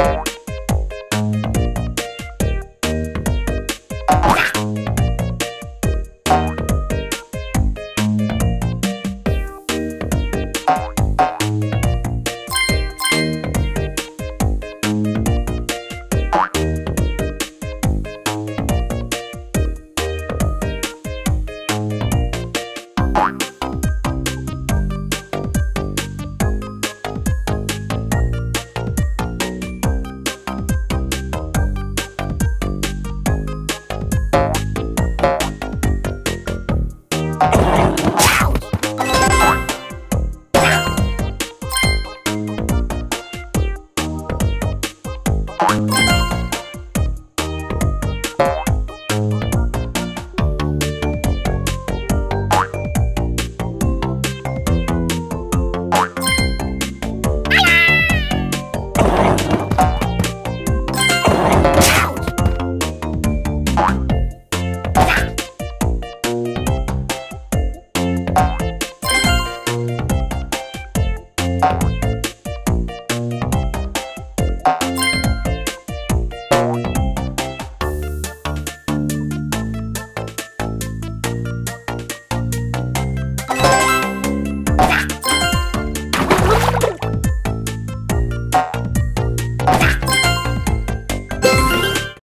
you